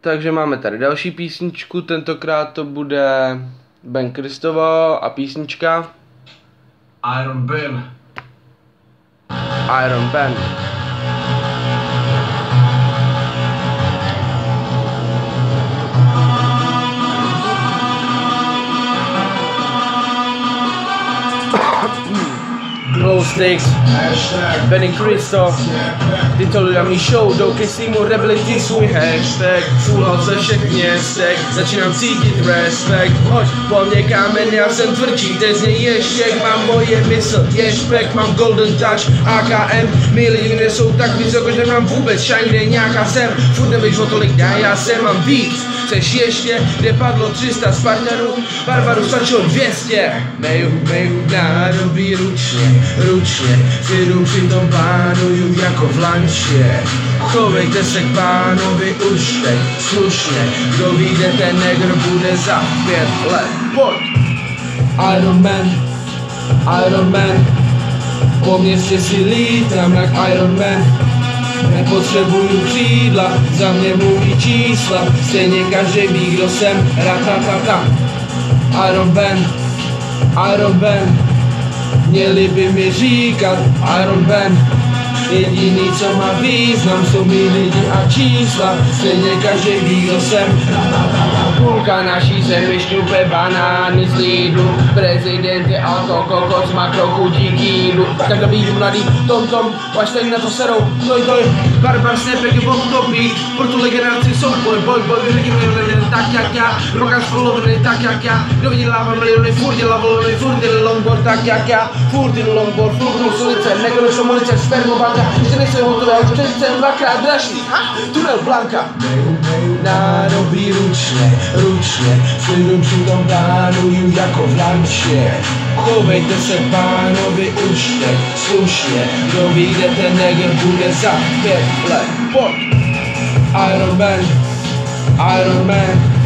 Takže máme tady další písničku, tentokrát to bude Ben Kristovo a písnička Iron Ben. Iron Ben. Glow sticks, Hashtag. Benny Cristo, titulujeme show, do Kisimu rebelity svůj hashtag, úhol ze všech městek, začínám cítit respekt, hoď po mně kámen, já jsem tvrdší, kde z něj ještě, mám moje mysl, je špek, mám golden touch, AKM, my lidi nejsou tak vysoko, že mám vůbec shine, nějaká jsem, furt nevíš o tolik dá, já jsem, mám víc, chceš ještě, kde padlo 300 Spartanů, Barbaru stačilo 200, meju, meju, nádobí ručně, ručně, si jdu při tom plánuju jako v lanče. Chovejte se k pánovi už teď, slušně, kdo vyjde ten negr bude za pět let, pojď! Iron Man, Iron Man, po městě si lítám jak Iron Man, Nepotřebuju křídla, za mě mluví čísla. Stejně každý ví, kdo jsem, ratatata Iron Man, Iron Man. Měli by mi říkat Iron Man. Jediný, co má význam, jsou mi lidi a čísla. Stejně každý ví, kdo jsem Půlka naší zemi šňupe banány z Lidlu Prezidenty alko, kokos, makro, chutí kýlu Tak nabídnu mladý tom tom, až tady na to serou. Toj toj, barbar snapek je období. Pro tuhle generaci jsou boj, boj, boj miliony tak jak já. Rokan spoluvený tak jak já. Kdo vidí láva miliony, furt dělá volony Furt dělá longboard tak jak já. Furt jdu longboard, furt jdu solice Nekonečnou jsou munice, spermobanka. Ještě nejsem teď jsem dvakrát dražší? Tunel Blanka Nádobí ručně, ručně. Slydu při tom plánuju jako v lanče Chovejte se pánovi už teď slušně. Vyjde ten negr bude za pět let Pojď! Iron Man, Iron Man.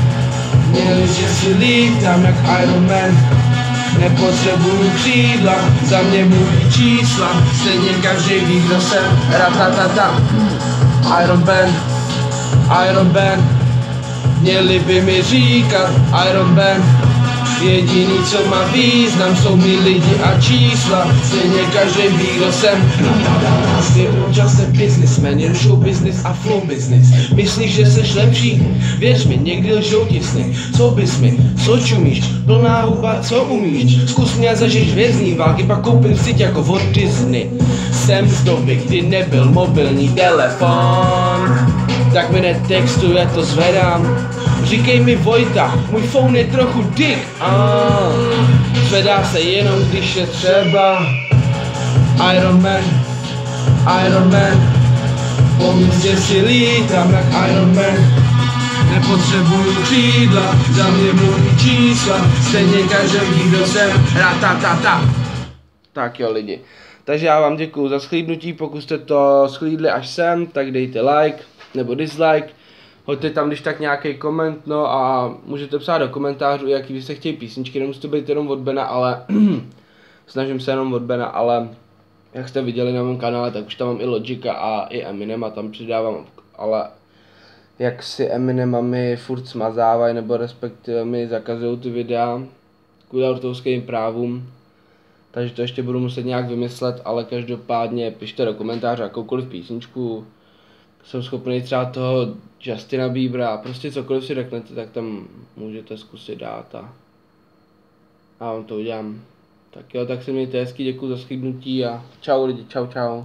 Že si lítám jak Iron Man. Nepotřebuju křídla, za mě mluví čísla. Stejně každý ví, kdo jsem, ratatata Iron Man, Iron Man Měli by mi říkat Iron Man Jediný, co má význam, jsou mi lidi a čísla Stejně každý ví, kdo jsem just a businessman, jen show business a flow business Myslíš, že seš lepší? Věř mi, někdy lžou ti sny Co bys mi, co čumíš? Plná huba, co umíš? Zkus mě a zažij hvězdný války, pak koupím si jako od Disney Jsem z doby, kdy nebyl mobilní telefon Tak mi netextuj, já to zvedám. Říkej mi Vojta, můj phone je trochu dick ah, Zvedá se jenom, když je třeba Iron Man, Iron Man. Po místě si lítám jak Iron Man. Nepotřebuju křídla, za mě mluví čísla. Stejně každý kdo jsem, ratatata Tak jo lidi, takže já vám děkuju za schlídnutí, pokud jste to schlídli až sem, tak dejte like nebo dislike. Hoďte tam když tak nějaký koment, no a můžete psát do komentářů, jaký vy se chtějí písničky, nemusí to být jenom od Bena, ale snažím se jenom od Bena, ale jak jste viděli na mém kanále, tak už tam mám i Logika a i Eminem a tam přidávám, ale jak si Eminem a mi furt smazávají, nebo respektive mi zakazují ty videa kvůli autorským právům, takže to ještě budu muset nějak vymyslet, ale každopádně pište do komentáře jakoukoliv písničku, jsem schopný třeba toho Justina Biebera, prostě cokoliv si řeknete, tak tam můžete zkusit dát a, a vám to udělám. Tak jo, tak se mějte hezky, děkuji za schydnutí a čau lidi, čau čau.